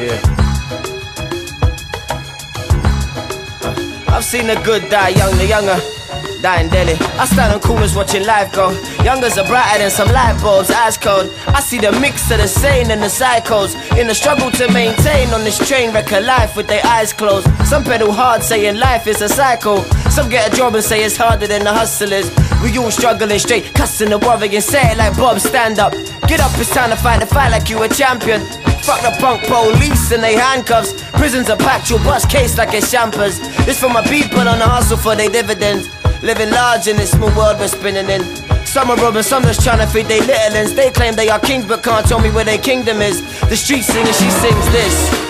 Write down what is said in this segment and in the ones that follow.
Yeah. I've seen the good die younger, younger dying daily. I stand on corners watching life go. Youngers are brighter than some light bulbs, eyes cold. I see the mix of the sane and the psychos in the struggle to maintain on this train wreck of life with their eyes closed. Some pedal hard saying life is a cycle. Some get a job and say it's harder than the hustlers. We all struggling straight, cussing and. Say it like Bob, stand up. Get up, it's time to fight the fight like you a champion. Fuck the punk police and they handcuffs. Prisons are packed, your bus case like it's champers. This for my people on the hustle for their dividends. Living large in this small world we're spinning in. Some are robbing, some just trying to feed their littlings. They claim they are kings but can't tell me where their kingdom is. The street singer, she sings this.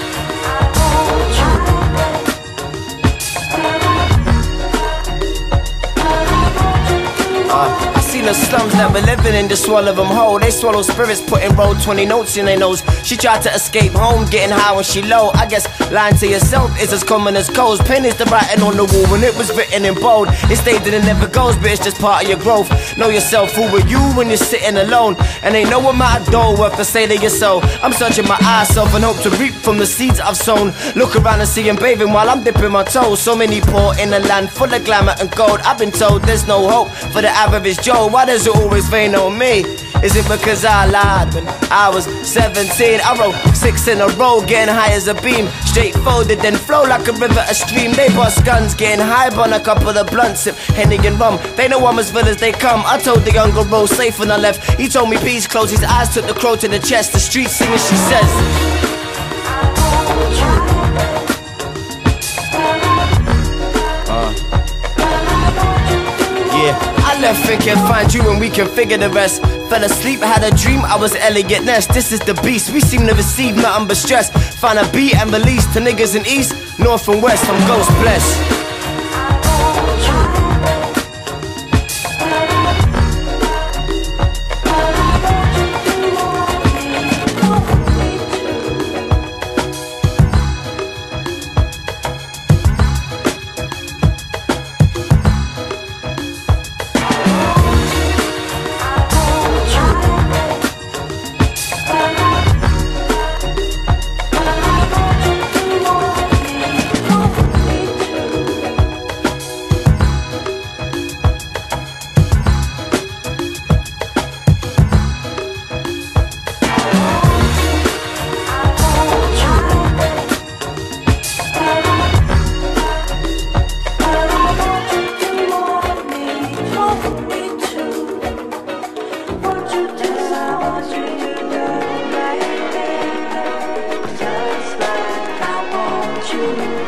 The slums that we're living in, just swallow them whole. They swallow spirits, putting roll 20 notes in their nose. She tried to escape home, getting high when she low. I guess lying to yourself is as common as cold. Pen is the writing on the wall when it was written in bold. It stayed and it never goes, but it's just part of your growth. Know yourself, who are you when you're sitting alone? And ain't no amount of dough worth to say to your soul. I'm searching my eyes off and hope to reap from the seeds I've sown. Look around and see them bathing while I'm dipping my toes. So many poor in a land full of glamour and gold. I've been told there's no hope for the average Joe. Why does it always rain on me? Is it because I lied when I was 17? I wrote six in a row, getting high as a beam. Straight folded, then flow like a river, a stream. They bust guns, getting high on a couple of blunts, sip Henny and rum. They know I'm as villain as they come. I told the younger bro safe when I left. He told me peace close, his eyes took the crow to the chest. The street singer, she says. Left thinking find you and we can figure the rest. Fell asleep, had a dream, I was Eliot Ness. This is the beast, we seem to receive nothing but stress. Find a beat and release to niggas in East, North and West, I'm ghost blessed. you.